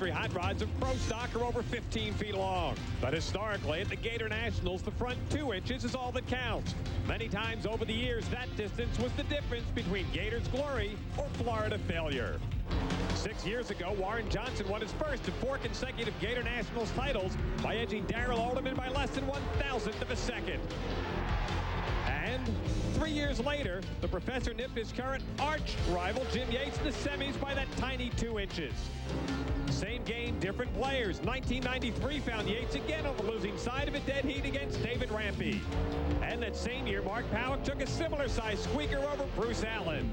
factory hot rods of Pro Stock are over 15 feet long. But historically, at the Gator Nationals, the front two inches is all that counts. Many times over the years, that distance was the difference between Gator's glory or Florida failure. Six years ago, Warren Johnson won his first of four consecutive Gator Nationals titles by edging Darrell Alderman by less than one thousandth of a second. Years later, the professor nipped his current arch rival Jim Yates in the semis by that tiny two inches. Same game, different players. 1993 found Yates again on the losing side of a dead heat against David Rampy. And that same year, Mark Pawuk took a similar size squeaker over Bruce Allen.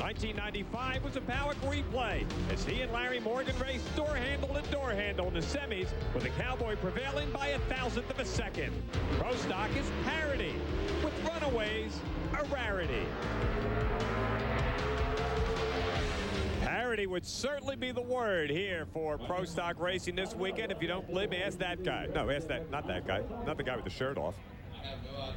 1995 was a Pawuk replay as he and Larry Morgan raced door handle to door handle in the semis with the Cowboy prevailing by a thousandth of a second. Pro stock is parity a rarity. Parity would certainly be the word here for Pro Stock Racing this weekend. If you don't believe me, ask that guy. No, ask that, not that guy, not the guy with the shirt off.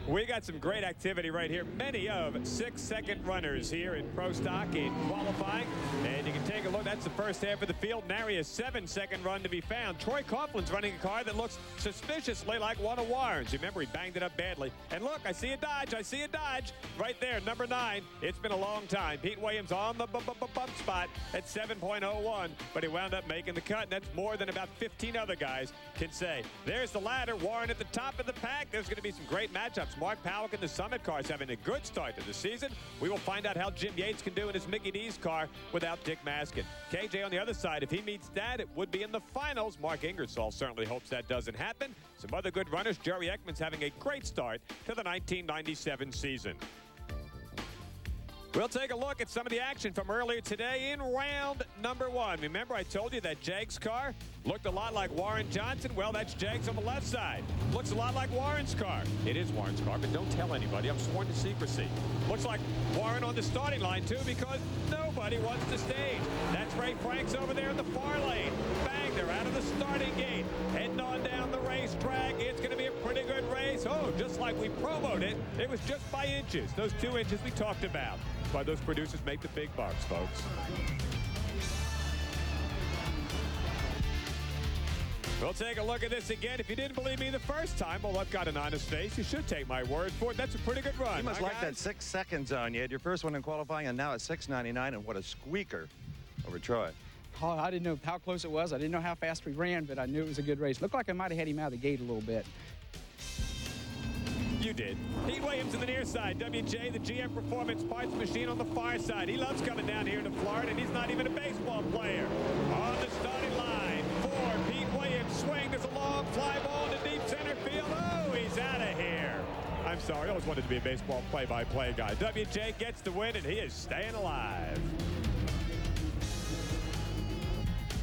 We got some great activity right here. Many of six-second runners here in Pro Stock in qualifying. And you can take a look. That's the first half of the field. Nary a seven-second run to be found. Troy Coughlin's running a car that looks suspiciously like one of Warren's. Remember, he banged it up badly. And look, I see a Dodge. I see a Dodge right there, number nine. It's been a long time. Pete Williams on the bump spot at 7.01, but he wound up making the cut, and that's more than about 15 other guys can say. There's the ladder. Warren at the top of the pack. There's going to be some great matchups. Mark Pawuk in the Summit car is having a good start to the season. We will find out how Jim Yates can do in his Mickey D's car without Dick Maskin. KJ on the other side, if he meets that, it would be in the finals. Mark Ingersoll certainly hopes that doesn't happen. Some other good runners. Jerry Eckman's having a great start to the 1997 season. We'll take a look at some of the action from earlier today in round number one. Remember, I told you that Jags car looked a lot like Warren Johnson? Well, that's Jags on the left side. Looks a lot like Warren's car. It is Warren's car, but don't tell anybody. I'm sworn to secrecy. Looks like Warren on the starting line, too, because nobody wants to stage. That's Ray Franks over there in the far lane. Bang, they're out of the starting gate. Heading on down the racetrack. Good race. Oh, just like we promoted it, it was just by inches. Those two inches we talked about. That's why those producers make the big bucks, folks. We'll take a look at this again. If you didn't believe me the first time, well, I've got an honest face. You should take my word for it. That's a pretty good run. You must like guys? that six seconds on. You had your first one in qualifying, and now it's 6.99, and what a squeaker over Troy. Oh, I didn't know how close it was. I didn't know how fast we ran, but I knew it was a good race. Looked like I might have had him out of the gate a little bit. You did. Pete Williams on the near side. WJ, the GM Performance Parts Machine on the far side. He loves coming down here to Florida, and he's not even a baseball player. On the starting line for Pete Williams. Swing. There's a long fly ball to deep center field. Oh, he's out of here. I'm sorry. I always wanted to be a baseball play-by-play guy. WJ gets the win, and he is staying alive.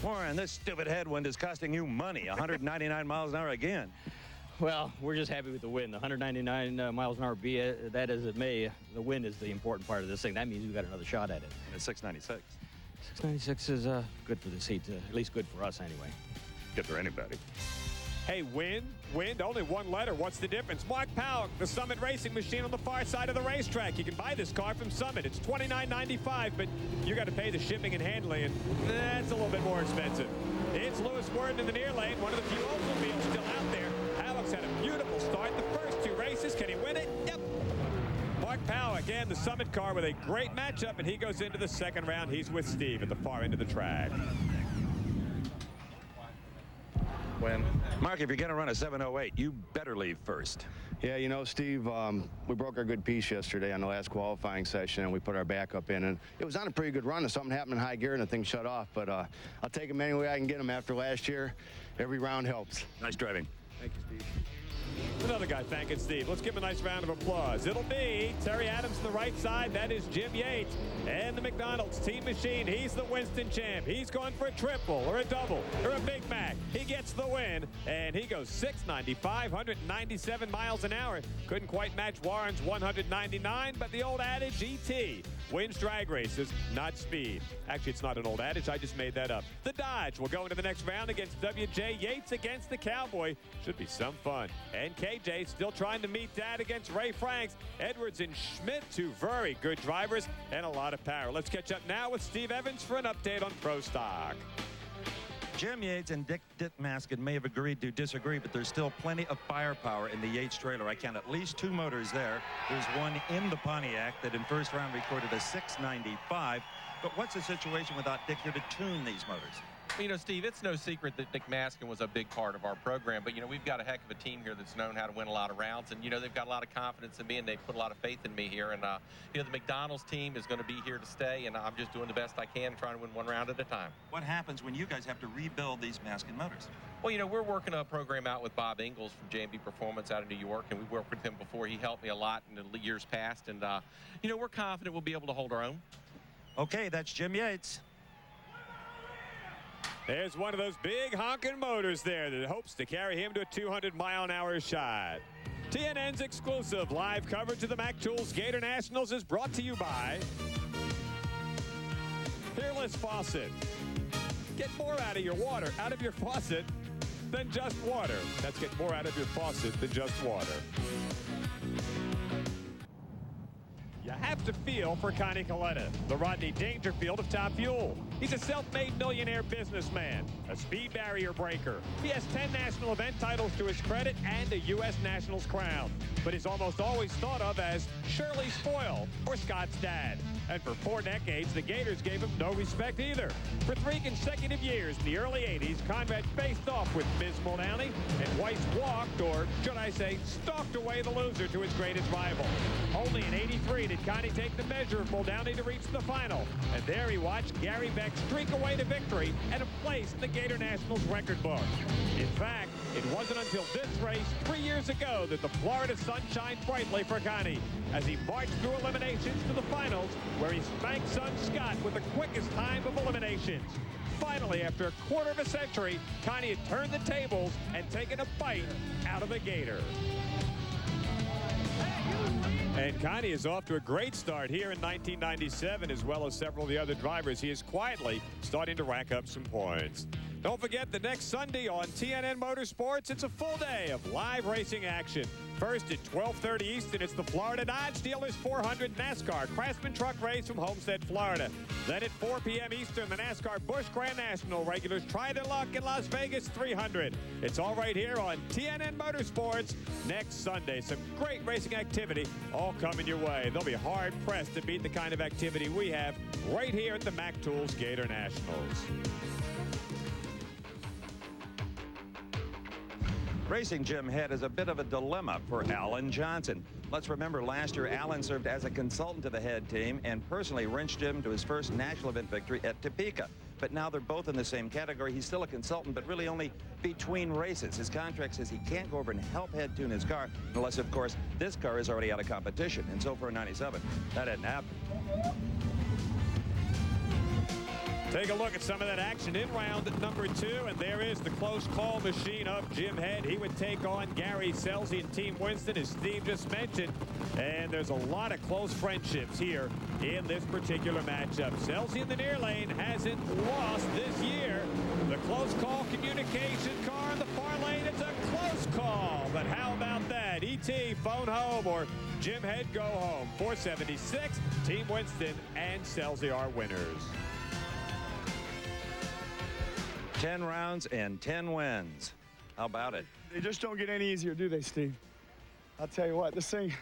Warren, this stupid headwind is costing you money. 199 miles an hour again. Well, we're just happy with the win. The 199 uh, miles an hour, be it, that as it may, the win is the important part of this thing. That means we got another shot at it. And it's 696. 696 is uh, good for this heat, uh, at least good for us anyway. Good for anybody. Hey, win, wind, only one letter. What's the difference? Mark Pawuk, the Summit Racing Machine on the far side of the racetrack. You can buy this car from Summit. It's $29.95, but you got to pay the shipping and handling, and that's a little bit more expensive. It's Lewis Worden in the near lane, one of the few Oldsmobiles still out there. Alex had a beautiful start. The first two races, can he win it? Yep. Mark Pawuk, again, the Summit car with a great matchup, and he goes into the second round. He's with Steve at the far end of the track. When Mark, if you're going to run a 708, you better leave first. Yeah, you know, Steve, um, we broke our good piece yesterday on the last qualifying session, and we put our backup in, and it was on a pretty good run, and something happened in high gear, and the thing shut off. But uh, I'll take them any way I can get them after last year. Every round helps. Nice driving. Thank you, Steve. Another guy thanking Steve. Let's give him a nice round of applause. It'll be Terry Adams to the right side. That is Jim Yates. And the McDonald's team machine. He's the Winston champ. He's going for a triple or a double or a Big Mac. He gets the win. And he goes 695, 197 miles an hour. Couldn't quite match Warren's 199, but the old adage ET wins drag races, not speed. Actually, it's not an old adage. I just made that up. The Dodge will go into the next round against W.J. Yates against the Cowboy. Should be some fun. And KJ still trying to meet that against Ray Franks. Edwards and Schmidt, two very good drivers and a lot of power. Let's catch up now with Steve Evans for an update on Pro Stock. Jim Yates and Dick Ditmaskin may have agreed to disagree, but there's still plenty of firepower in the Yates trailer. I count at least two motors there. There's one in the Pontiac that in first round recorded a 695. But what's the situation without Dick here to tune these motors? You know, Steve, it's no secret that Dick Maskin was a big part of our program, but, you know, we've got a heck of a team here that's known how to win a lot of rounds, and, you know, they've got a lot of confidence in me, and they put a lot of faith in me here, and, uh, you know, the McDonald's team is going to be here to stay, and I'm just doing the best I can, trying to win one round at a time. What happens when you guys have to rebuild these Maskin motors? Well, you know, we're working a program out with Bob Ingles from JMB Performance out of New York, and we worked with him before. He helped me a lot in the years past, and, uh, you know, we're confident we'll be able to hold our own. Okay, that's Jim Yates. There's one of those big honking motors there that hopes to carry him to a 200 mile an hour shot. TNN's exclusive live coverage of the Mac Tools Gator Nationals is brought to you by Peerless Faucet. Get more out of your water, out of your faucet, than just water. That's get more out of your faucet than just water. You have to feel for Connie Kalitta, the Rodney Dangerfield of Top Fuel. He's a self-made millionaire businessman, a speed barrier breaker. He has 10 national event titles to his credit and a U.S. Nationals crown. But he's almost always thought of as Shirley Spoil or Scott's dad. And for four decades, the Gators gave him no respect either. For three consecutive years in the early 80s, Conrad faced off with Ms. Muldowney, and Weiss walked, or should I say, stalked away the loser to his greatest rival. Only in 83 did Connie take the measure of Muldowney to reach the final. And there he watched Gary Beck streak away to victory and a place in the Gator Nationals record book. In fact, it wasn't until this race three years ago that the Florida sun shined brightly for Connie as he marched through eliminations to the finals where he spanked son Scott with the quickest time of eliminations. Finally, after a quarter of a century, Connie had turned the tables and taken a bite out of the Gator. And Connie is off to a great start here in 1997, as well as several of the other drivers. He is quietly starting to rack up some points. Don't forget the next Sunday on TNN Motorsports, it's a full day of live racing action. First at 12:30 Eastern, it's the Florida Dodge Dealers 400 NASCAR Craftsman Truck Race from Homestead, Florida. Then at 4 p.m. Eastern, the NASCAR Busch Grand National regulars try their luck in Las Vegas 300. It's all right here on TNN Motorsports next Sunday. Some great racing activity all coming your way. They'll be hard pressed to beat the kind of activity we have right here at the Mac Tools Gator Nationals. Racing Jim Head is a bit of a dilemma for Alan Johnson. Let's remember last year Alan served as a consultant to the head team and personally wrenched him to his first national event victory at Topeka. But now they're both in the same category. He's still a consultant, but really only between races. His contract says he can't go over and help head tune his car unless, of course, this car is already out of competition. And so for a 97, that didn't happen. Take a look at some of that action in round number two, and there is the close call machine of Jim Head. He would take on Gary Scelzi and Team Winston, as Steve just mentioned. And there's a lot of close friendships here in this particular matchup. Scelzi in the near lane hasn't lost this year. The close call communication car in the far lane, it's a close call. But how about that? ET, phone home, or Jim Head, go home. 476, Team Winston and Scelzi are winners. 10 rounds and 10 wins. How about it? They just don't get any easier, do they, Steve? I'll tell you what, this thing,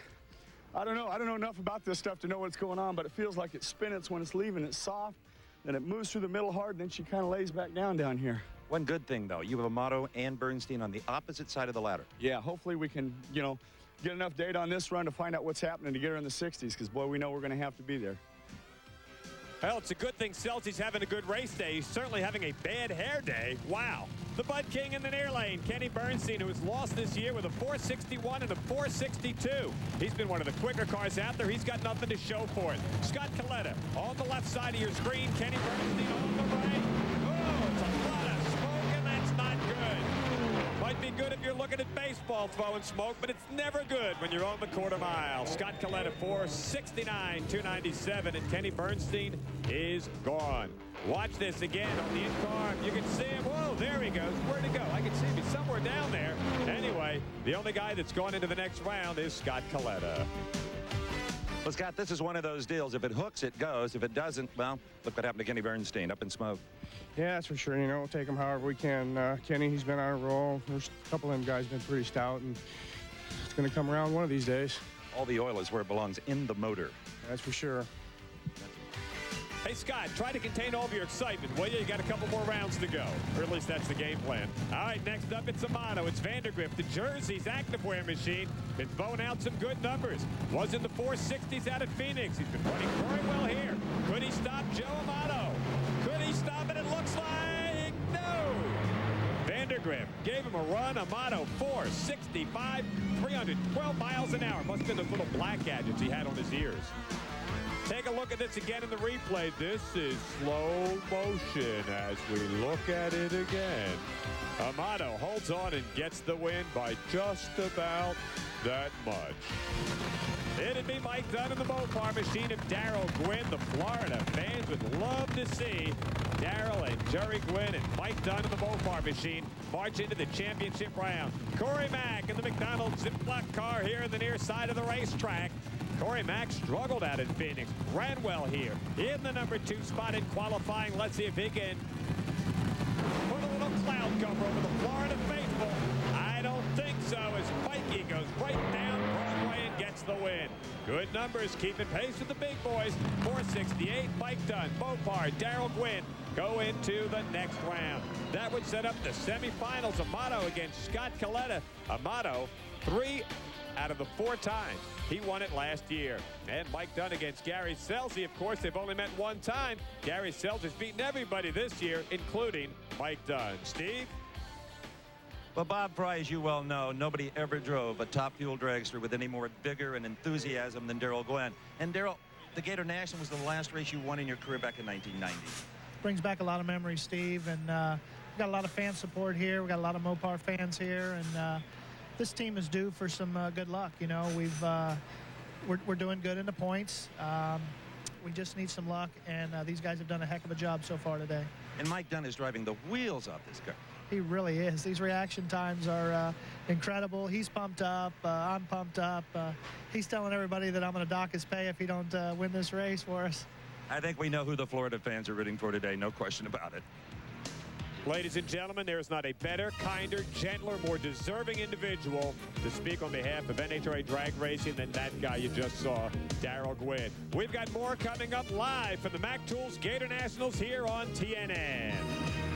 I don't know. I don't know enough about this stuff to know what's going on, but it feels like it's spinning. It's when it's leaving, it's soft, then it moves through the middle hard, and then she kind of lays back down down here. One good thing, though, you have Amato and Bernstein on the opposite side of the ladder. Yeah, hopefully we can, you know, get enough data on this run to find out what's happening to get her in the 60s, because, boy, we know we're going to have to be there. Well, it's a good thing Scelzi's having a good race day. He's certainly having a bad hair day. Wow. The Bud King in the near lane, Kenny Bernstein, who has lost this year with a 461 and a 462. He's been one of the quicker cars out there. He's got nothing to show for it. Scott Kalitta on the left side of your screen. Kenny Bernstein on the right. Good. If you're looking at baseball throwing smoke, but it's never good when you're on the quarter mile. Scott Kalitta 469, 297, and Kenny Bernstein is gone. Watch this again on the in-car. You can see him. Whoa, there he goes. Where'd he go? I can see him. He's somewhere down there. Anyway, the only guy that's gone into the next round is Scott Kalitta. Well, Scott, this is one of those deals. If it hooks, it goes. If it doesn't, well, look what happened to Kenny Bernstein up in smoke. Yeah, that's for sure. You know, we'll take him however we can. Uh, Kenny, he's been on a roll. There's a couple of them guys been pretty stout, and it's going to come around one of these days. All the oil is where it belongs, in the motor. That's for sure. Hey, Scott, try to contain all of your excitement, will you? You got a couple more rounds to go. Or at least that's the game plan. All right, next up, it's Amato. It's Vandergriff, the Jerzees activewear machine. Been throwing out some good numbers. Was in the 460s out of Phoenix. He's been running very well here. Could he stop Joe Amato? Could he stop it? It looks like no. Vandergriff gave him a run. Amato 465, 312 miles an hour. Must have been those little black gadgets he had on his ears. Take a look at this again in the replay. This is slow motion as we look at it again. Amato holds on and gets the win by just about that much. It'd be Mike Dunn in the Mopar machine if Darrell Gwynn, the Florida fans would love to see Darrell and Jerry Gwynn and Mike Dunn in the Mopar machine march into the championship round. Corey Mack in the McDonald's Ziploc car here in the near side of the racetrack. Corey Mack struggled out in Phoenix, ran well here in the number two spot in qualifying. Let's see if he can put a little cloud cover over the Florida faithful. I don't think so as Mikey goes right down Broadway and gets the win. Good numbers, keeping pace with the big boys. 468, Mike Dunn, Mopar, Darrell Gwynn go into the next round. That would set up the semifinals. Amato against Scott Kalitta. Amato, three out of the four times he won it last year. And Mike Dunn against Gary Scelzi. Of course, they've only met one time. Gary Scelzi's beaten everybody this year, including Mike Dunn. Steve? Well, Bob Frey, as you well know, nobody ever drove a top fuel dragster with any more vigor and enthusiasm than Darrell Gwynn. And Darrell, the Gator National was the last race you won in your career back in 1990. Brings back a lot of memories, Steve, and uh, we got a lot of fan support here. We've got a lot of Mopar fans here, and uh, this team is due for some uh, good luck. You know, we've uh, we're, we're doing good in the points. Um, we just need some luck, and uh, these guys have done a heck of a job so far today. And Mike Dunn is driving the wheels off this car. He really is. These reaction times are uh, incredible. He's pumped up. Uh, I'm pumped up. Uh, he's telling everybody that I'm going to dock his pay if he don't uh, win this race for us. I think we know who the Florida fans are rooting for today. No question about it. Ladies and gentlemen, there is not a better, kinder, gentler, more deserving individual to speak on behalf of NHRA drag racing than that guy you just saw, Darrell Gwynn. We've got more coming up live from the Mac Tools Gator Nationals here on TNN.